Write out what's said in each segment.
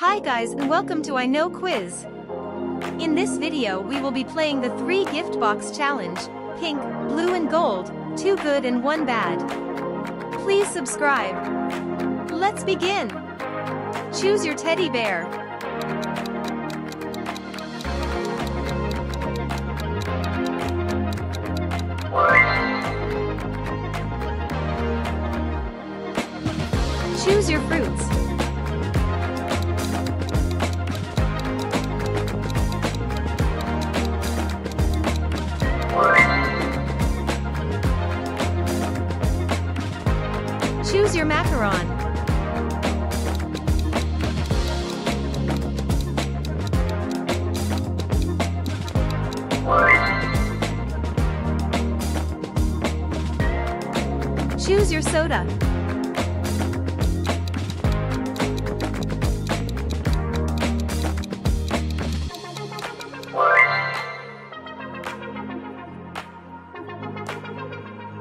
Hi guys and welcome to iKnow Quiz. In this video we will be playing the 3 gift box challenge, pink, blue and gold, 2 good and 1 bad. Please subscribe. Let's begin. Choose your teddy bear. Choose your fruits. Your macaron. Choose your soda.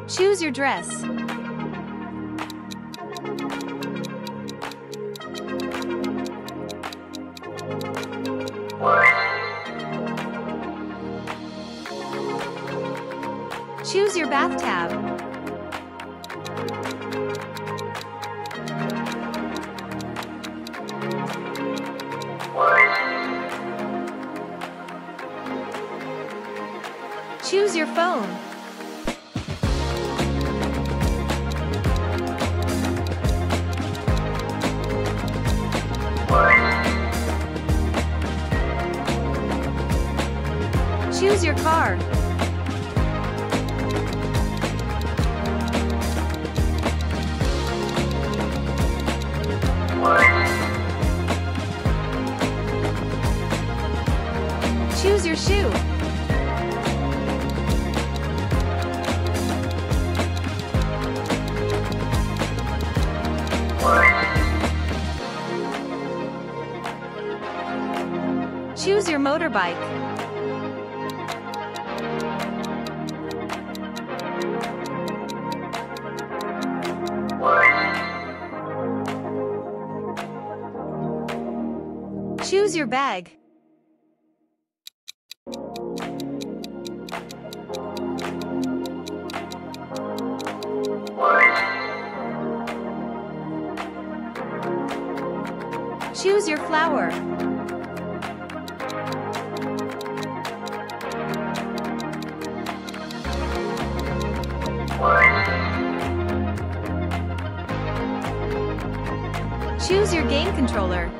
Choose your dress. Choose your bathtub. Choose your phone. Choose your car. Choose your motorbike. Choose your bag. Choose your flower. Choose your game controller.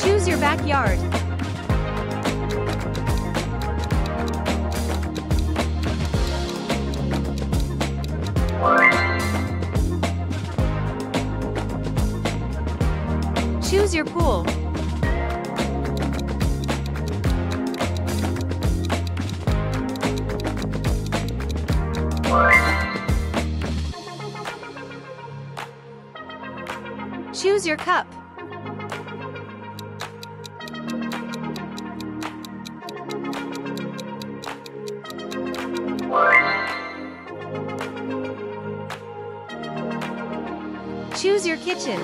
Choose your backyard. Choose your pool. Choose your cup. Choose your kitchen.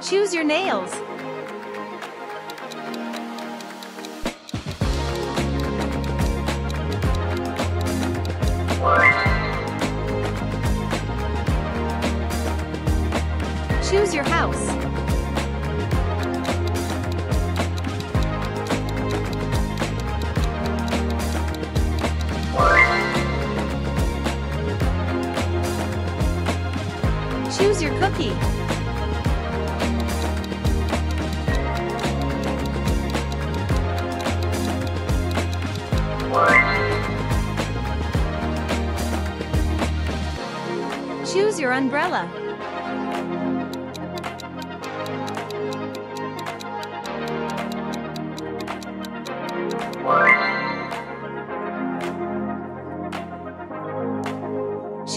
Choose your nails. House. Choose your cookie. Choose your umbrella.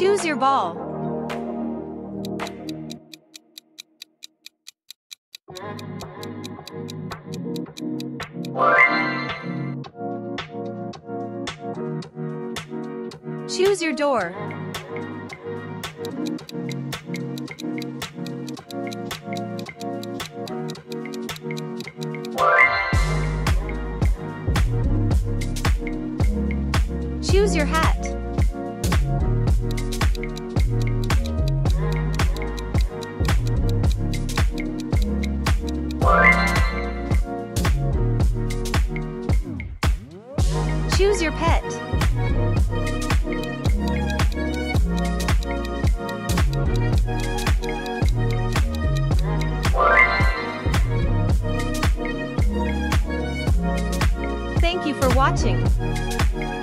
Choose your ball. Choose your door. Choose your pet. Thank you for watching.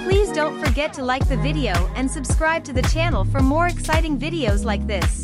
Please don't forget to like the video and subscribe to the channel for more exciting videos like this.